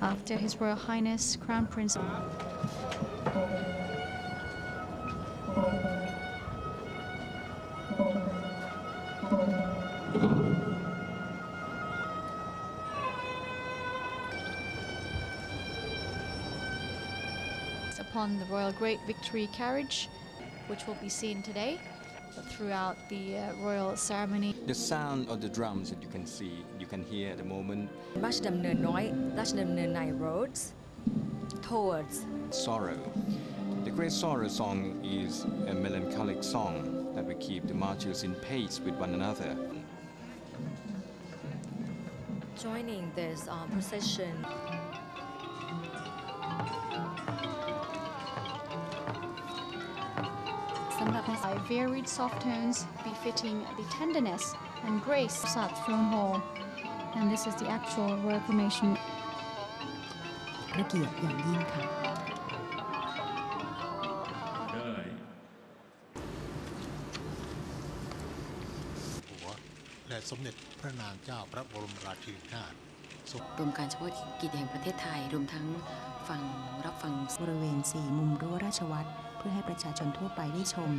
after His Royal Highness Crown Prince upon the Royal Great Victory Carriage, which will be seen today throughout the uh, royal ceremony. The sound of the drums that you can see, you can hear at the moment. Roads towards sorrow. The Great Sorrow Song is a melancholic song that will keep the marchers in pace with one another. Joining this um, procession. Varied soft tones befitting the tenderness and grace of South Throne Hall. And this is the actual royal cremation พระเกียรติอย่างยิ่งค่ะ หัว และสมเด็จพระนางเจ้าพระบรมราชินีนาถทรงกรมการเฉพาะกิจแห่งประเทศไทย รวมทั้งฟังรับฟังบริเวณสี่มุมรั้วราชวัตร เพื่อให้ประชาชนทั่วไปได้ชม